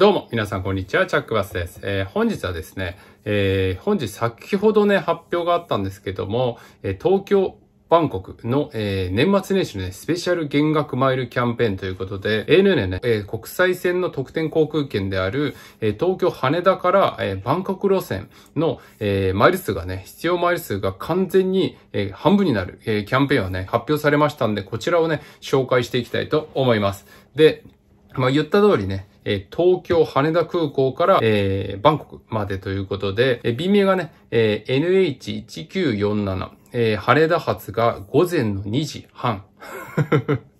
どうも、皆さんこんにちは、チャックバスです。えー、本日はですね、えー、本日先ほどね、発表があったんですけども、えー、東京バンコクの、えー、年末年始のね、スペシャル減額マイルキャンペーンということで、ANA ね、えー、国際線の特典航空券である、えー、東京羽田から、えー、バンコク路線の、えー、マイル数がね、必要マイル数が完全に、えー、半分になる、えー、キャンペーンはね、発表されましたんで、こちらをね、紹介していきたいと思います。で、まあ、言った通りね、え東京羽田空港から、えー、バンコクまでということで、えー便名がね、えー、NH1947、えー、羽田発が午前の2時半。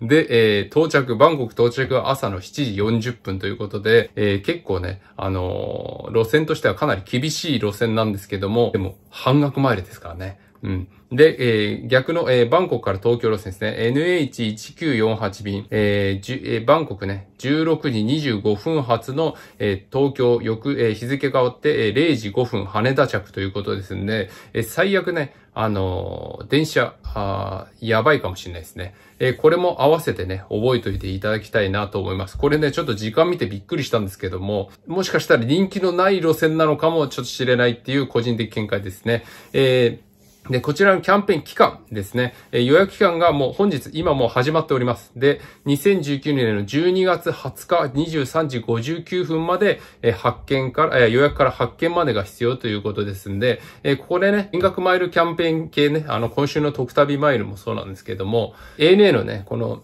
で、えー、到着、バンコク到着は朝の7時40分ということで、えー、結構ね、あのー、路線としてはかなり厳しい路線なんですけども、でも半額マイルですからね。うん。で、えー、逆の、えー、バンコクから東京路線ですね。NH1948 便、えーえー、バンコクね、16時25分発の、えー、東京、翌、えー、日付変わって、えー、0時5分羽田着ということですんで、えー、最悪ね、あのー、電車、あやばいかもしれないですね。えー、これも合わせてね、覚えておいていただきたいなと思います。これね、ちょっと時間見てびっくりしたんですけども、もしかしたら人気のない路線なのかもちょっと知れないっていう個人的見解ですね。えーで、こちらのキャンペーン期間ですね。え予約期間がもう本日、今もう始まっております。で、2019年の12月20日23時59分まで、え発見から、え予約から発見までが必要ということですんで、えここでね、金額マイルキャンペーン系ね、あの、今週の特旅マイルもそうなんですけども、ANA のね、この、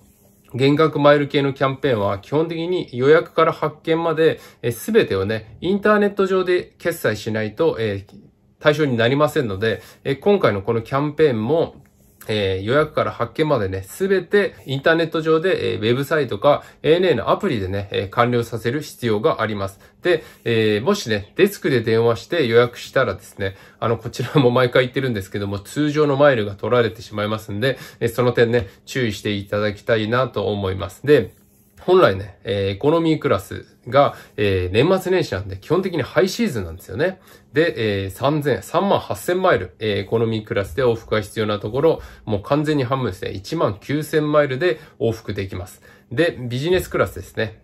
減額マイル系のキャンペーンは基本的に予約から発見まで、すべてをね、インターネット上で決済しないと、えー対象になりませんので、え今回のこのキャンペーンも、えー、予約から発見までね、すべてインターネット上で、えー、ウェブサイトか ANA のアプリでね、えー、完了させる必要があります。で、え、もしね、デスクで電話して予約したらですね、あの、こちらも毎回言ってるんですけども、通常のマイルが取られてしまいますんで、えその点ね、注意していただきたいなと思います。で、本来ね、えー、エコノミークラスが、えー、年末年始なんで基本的にハイシーズンなんですよね。で、えー、3000、3万8000マイル、えー、エコノミークラスで往復が必要なところ、もう完全に半分ですね。1万9000マイルで往復できます。で、ビジネスクラスですね。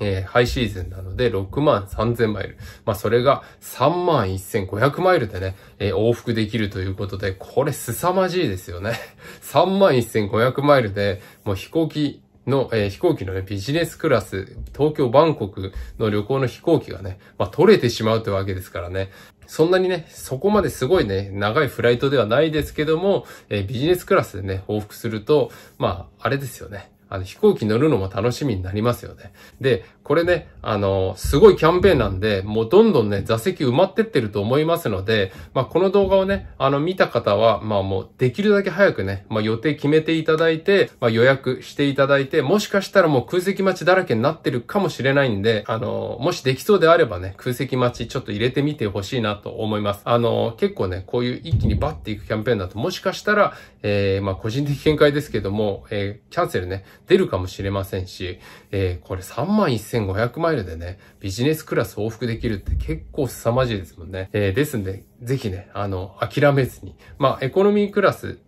えー、ハイシーズンなので6万3000マイル。まあ、それが3万1500マイルでね、えー、往復できるということで、これ凄まじいですよね。3万1500マイルで、もう飛行機の、えー、飛行機のね、ビジネスクラス、東京、バンコクの旅行の飛行機がね、まあ、取れてしまうというわけですからね。そんなにね、そこまですごいね、長いフライトではないですけども、えー、ビジネスクラスでね、往復すると、まあ、あれですよね。あの、飛行機乗るのも楽しみになりますよね。で、これね、あの、すごいキャンペーンなんで、もうどんどんね、座席埋まってってると思いますので、まあ、この動画をね、あの、見た方は、まあ、もう、できるだけ早くね、まあ、予定決めていただいて、まあ、予約していただいて、もしかしたらもう空席待ちだらけになってるかもしれないんで、あの、もしできそうであればね、空席待ちちょっと入れてみてほしいなと思います。あの、結構ね、こういう一気にバッていくキャンペーンだと、もしかしたら、えー、まあ、個人的見解ですけども、えー、キャンセルね、出るかもしれませんし、えー、これ31,500マイルでね、ビジネスクラス往復できるって結構凄まじいですもんね。えー、ですんで、ぜひね、あの、諦めずに。まあ、エコノミークラス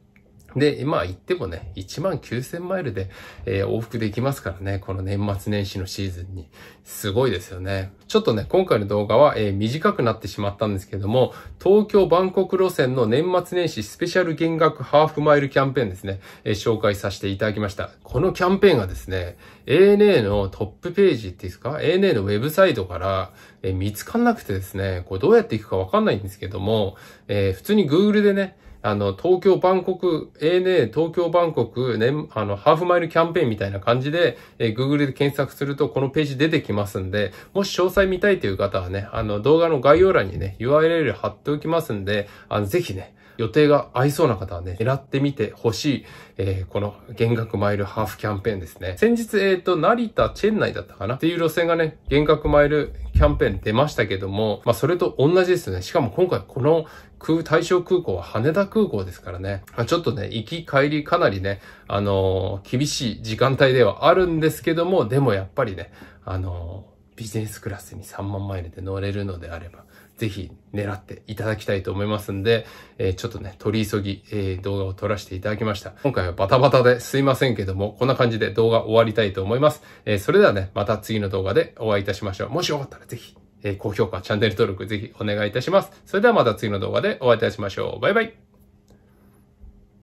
で、まあ言ってもね、1万9000マイルで、えー、往復できますからね、この年末年始のシーズンに。すごいですよね。ちょっとね、今回の動画は、えー、短くなってしまったんですけども、東京バンコク路線の年末年始スペシャル減額ハーフマイルキャンペーンですね、えー、紹介させていただきました。このキャンペーンがですね、ANA のトップページっていうんですか ?ANA のウェブサイトから、えー、見つかんなくてですね、これどうやっていくかわかんないんですけども、えー、普通に Google でね、あの、東京バンコク、ANA 東京バンコク、ね、あの、ハーフマイルキャンペーンみたいな感じで、えー、Google で検索するとこのページ出てきますんで、もし詳細見たいという方はね、あの、動画の概要欄にね、URL 貼っておきますんで、あの、ぜひね、予定が合いそうな方はね、狙ってみてほしい、えー、この減額マイルハーフキャンペーンですね。先日、えっ、ー、と、成田、チェンナイだったかな？っていう路線がね、減額マイルャンペーン出ましたけども、まあ、それと同じですよね。しかも今回この空、対象空港は羽田空港ですからね。まあ、ちょっとね、行き帰りかなりね、あのー、厳しい時間帯ではあるんですけども、でもやっぱりね、あのービジネスクラスに3万マイルで乗れるのであれば、ぜひ狙っていただきたいと思いますんで、えー、ちょっとね、取り急ぎ、えー、動画を撮らせていただきました。今回はバタバタですいませんけども、こんな感じで動画終わりたいと思います。えー、それではね、また次の動画でお会いいたしましょう。もしよかったらぜひ、え高評価、チャンネル登録ぜひお願いいたします。それではまた次の動画でお会いいたしましょう。バイバイ。